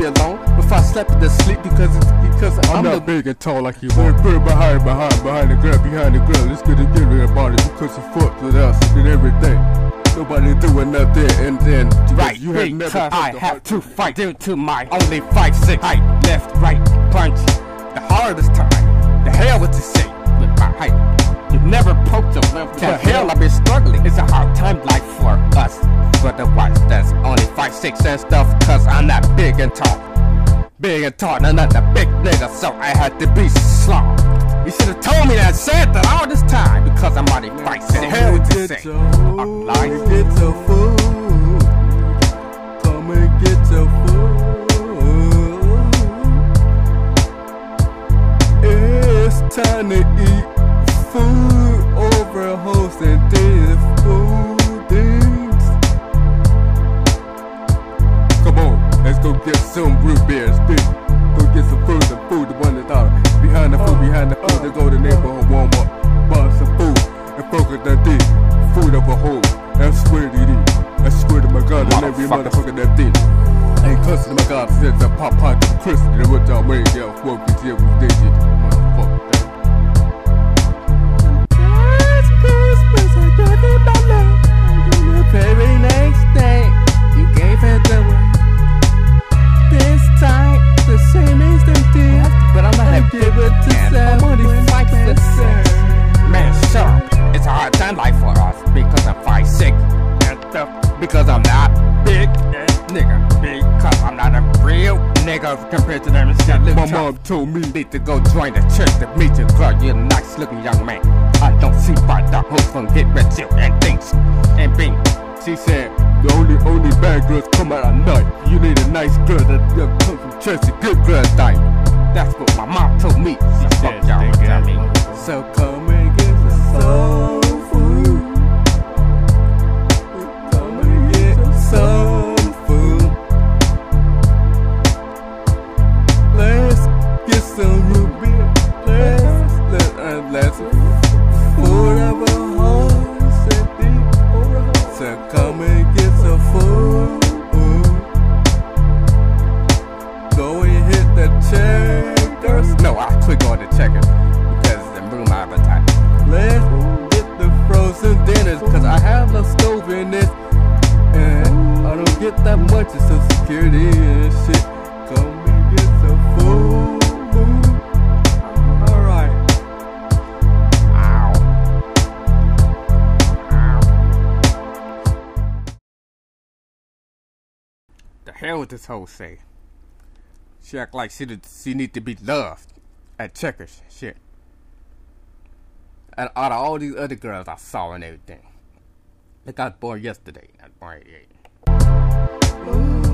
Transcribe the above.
thing. So leave me alone before I slap you to sleep because it's because I'm, I'm the not big and tall like you want. Put it behind, behind, behind the girl, behind the girl. Let's get it, get rid about it because you fucked with us and everything. Nobody doing nothing, and then Right, you had big never tough. I have to fight due to my only five six height, left, right, punch. The hardest time. The hell with to six and stuff, cause I'm not big and tall. Big and tall, and not the big nigga, so I had to be slow. You should have told me that, said that all this time, because I'm already fighting hell with to say. I'm lying. Get your food. Come and get your food. It's time to eat beers. Go get some food, the food, the one that's out. Behind the food, behind the food, they go to neighborhood Walmart, buy some food, and focus that thing. Food of a hole. I swear to thee. I swear to my God, and every Motherfucker. that thing. Ain't cussing my God, since I pop out the Chris, and what y'all made, y'all fuck with did. Motherfucker. Nigga compared to them. shit. My tough. mom told me Need to go join the church to meet your girl. You're a nice looking young man. I don't see why the hope from get with you and things and being. She said, the only only bad girls come out at night. You need a nice girl that, that comes from church, a good girl at checkers because the room appetite. Let's get the frozen dinners, cause I have no stove in this. And I don't get that much of social security and shit. Come and get some food. Alright. Ow. Ow. The hell with this whole say? She act like she did, she need to be loved at checkers. Shit. And out of all these other girls I saw and everything. I was born yesterday. At eight. Ooh.